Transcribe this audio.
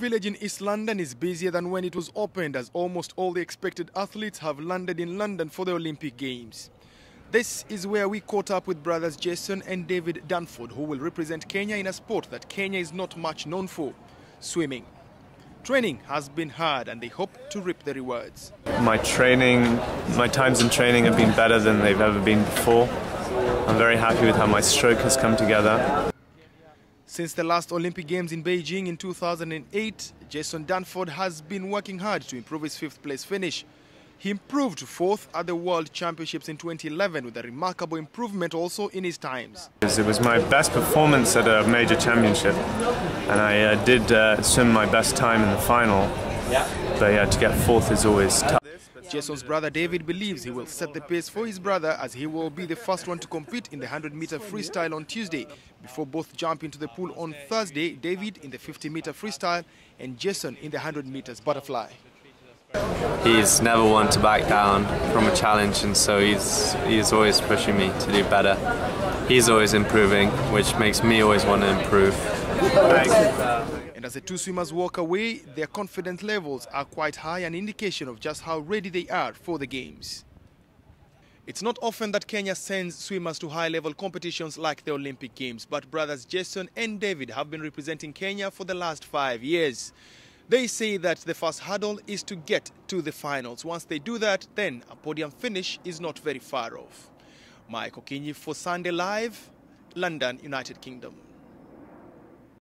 Village in East London is busier than when it was opened as almost all the expected athletes have landed in London for the Olympic Games. This is where we caught up with brothers Jason and David Dunford who will represent Kenya in a sport that Kenya is not much known for, swimming. Training has been hard and they hope to reap the rewards. My training, my times in training have been better than they've ever been before. I'm very happy with how my stroke has come together. Since the last Olympic Games in Beijing in 2008, Jason Dunford has been working hard to improve his fifth place finish. He improved to fourth at the World Championships in 2011 with a remarkable improvement also in his times. It was my best performance at a major championship and I uh, did uh, swim my best time in the final. But yeah, to get fourth is always tough. Jason's brother David believes he will set the pace for his brother as he will be the first one to compete in the 100 meter freestyle on Tuesday before both jump into the pool on Thursday, David in the 50 meter freestyle and Jason in the 100 meters butterfly. He's never one to back down from a challenge and so he's he's always pushing me to do better. He's always improving, which makes me always want to improve. And as the two swimmers walk away, their confidence levels are quite high, an indication of just how ready they are for the Games. It's not often that Kenya sends swimmers to high-level competitions like the Olympic Games, but brothers Jason and David have been representing Kenya for the last five years. They say that the first hurdle is to get to the finals. Once they do that, then a podium finish is not very far off. Mike Okinyi for Sunday Live, London, United Kingdom.